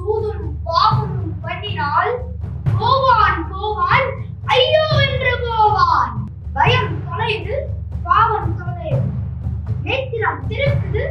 சூதும் பாவமும் பண்ணினால் போவான் போவான் ஐயோ என்று போவான். பயம் தொலையுது பாவம் தொலையுது. நேத்திரம் திருக்குது